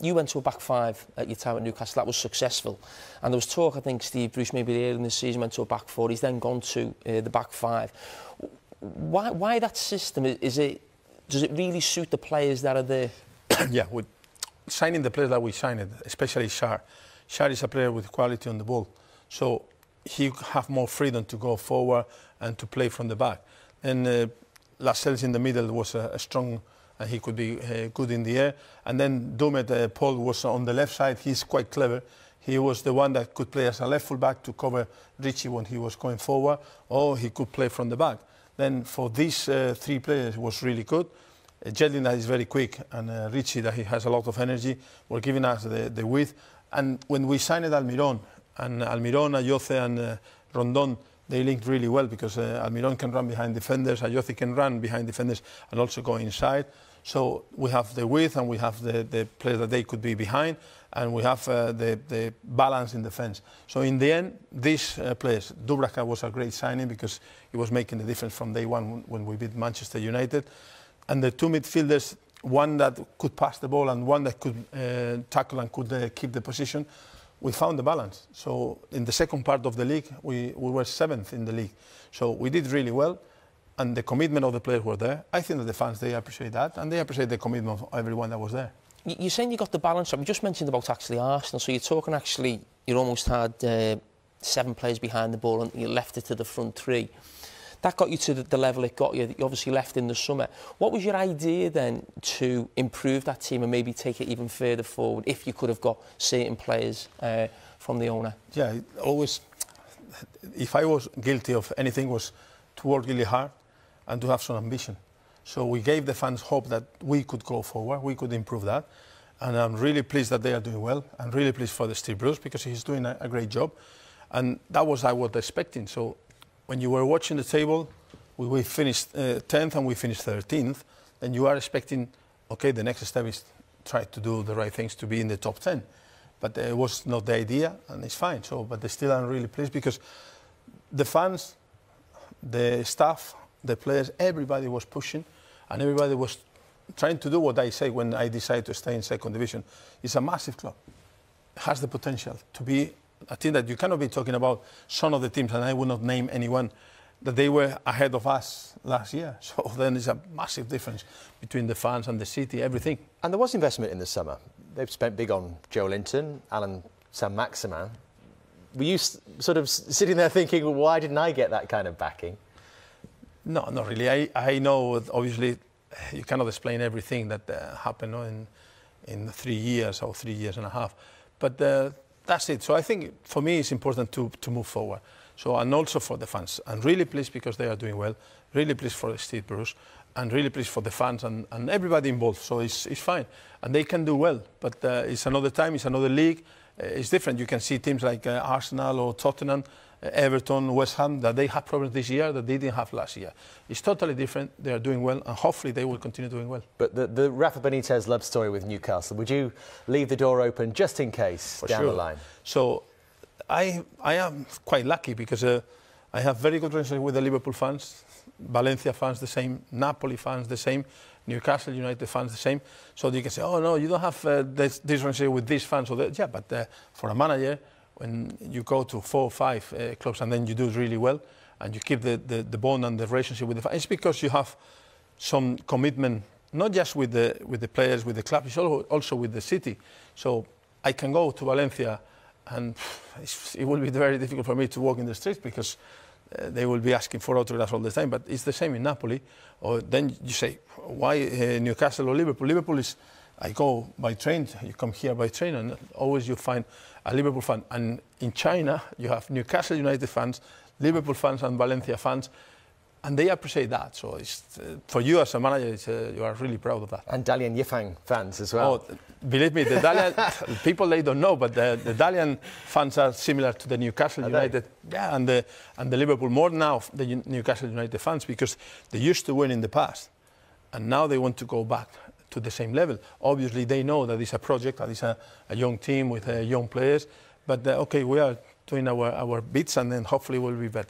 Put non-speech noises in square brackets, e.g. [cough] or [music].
you went to a back five at your time at Newcastle. That was successful. And there was talk, I think, Steve Bruce maybe earlier in the season went to a back four. He's then gone to uh, the back five. Why, why that system? Is it, does it really suit the players that are there? [coughs] yeah, with signing the players that we signed, especially Schär. Schär is a player with quality on the ball. So he have more freedom to go forward and to play from the back. And uh, Lascelles in the middle was a, a strong he could be uh, good in the air. And then Dummett, uh, Paul was on the left side. He's quite clever. He was the one that could play as a left full back to cover Ritchie when he was going forward, or he could play from the back. Then for these uh, three players was really good. Uh, Yedlin that is very quick, and uh, Ritchie that he has a lot of energy, were giving us the, the width. And when we signed Almiron, and Almiron, Ayoze, and uh, Rondon, they linked really well because uh, Almiron can run behind defenders, Ayoze can run behind defenders and also go inside. So we have the width and we have the, the players that they could be behind and we have uh, the, the balance in defence. So in the end, these uh, players, Dubravka was a great signing because he was making the difference from day one when we beat Manchester United. And the two midfielders, one that could pass the ball and one that could uh, tackle and could uh, keep the position, we found the balance. So in the second part of the league, we, we were seventh in the league. So we did really well and the commitment of the players were there. I think that the fans, they appreciate that, and they appreciate the commitment of everyone that was there. You're saying you got the balance. We just mentioned about actually Arsenal, so you're talking actually, you almost had uh, seven players behind the ball and you left it to the front three. That got you to the, level it got you. that You obviously left in the summer. What was your idea then to improve that team and maybe take it even further forward if you could have got certain players uh, from the owner? Yeah, always, if I was guilty of anything, was to work really hard and to have some ambition. So we gave the fans hope that we could go forward, we could improve that. And I'm really pleased that they are doing well. I'm really pleased for the Steve Bruce because he's doing a, a great job. And that was I was expecting. So when you were watching the table, we, we finished uh, 10th and we finished 13th, then you are expecting, okay, the next step is try to do the right things to be in the top 10. But it was not the idea, and it's fine. So, but they still, I'm really pleased because the fans, the staff, the players, everybody was pushing and everybody was trying to do what I say when I decided to stay in second division. It's a massive club. It has the potential to be a team that you cannot be talking about some of the teams, and I will not name anyone, that they were ahead of us last year. [laughs] So then there's a massive difference between the fans and the city, everything. And there was investment in the summer. They've spent big on Joe Linton, Allan Saint-Maximin. Were you sort of sitting there thinking, well, why didn't I get that kind of backing? No, not really. I, I know, obviously, you cannot explain everything that uh, happened in, in three years or three years and a half. But uh, that's it. So I think for me it's important to, to move forward. So and also for the fans. I'm really pleased because they are doing well. Really pleased for Steve Bruce. And really pleased for the fans and, and everybody involved. So it's, it's fine. And they can do well. But uh, it's another time, it's another league. Uh, it's different. You can see teams like uh, Arsenal or Tottenham Everton, West Ham, that they have problems this year that they didn't have last year. It's totally different. They are doing well, and hopefully they will continue doing well. But the, the Rafa Benitez love story with Newcastle, would you leave the door open just in case For down sure. the line? So I, I am quite lucky because uh, I have very good relationship with the Liverpool fans, Valencia fans the same, Napoli fans the same, Newcastle United fans the same. So you can say, oh no, you don't have uh, this, this relationship with these fans. Or that. Yeah, but uh, for a manager, when you go to four or five uh, clubs and then you do really well and you keep the, the, the bond and the relationship with the fans, it's because you have some commitment, not just with the, with the players, with the club, it's also with the city. So I can go to Valencia and it will be very difficult for me to walk in the streets because uh, they will be asking for autographs all the time. But it's the same in Napoli. Or then you say, why uh, Newcastle or Liverpool? Liverpool is I go by train, you come here by train, and always you find a Liverpool fan. And in China, you have Newcastle United fans, Liverpool fans, and Valencia fans, and they appreciate that. So it's, uh, for you as a manager, uh, you are really proud of that. And Dalian Yifang fans as well. Oh, believe me, the Dalian [laughs] people they don't know, but the, the Dalian fans are similar to the Newcastle are United, they? yeah, and the and the Liverpool more now the Newcastle United fans because they used to win in the past, and now they want to go back to the same level. Obviously, they know that it's a project, that it's a, a young team with uh, young players. But uh, okay, we are doing our, our bits, and then hopefully we'll be better.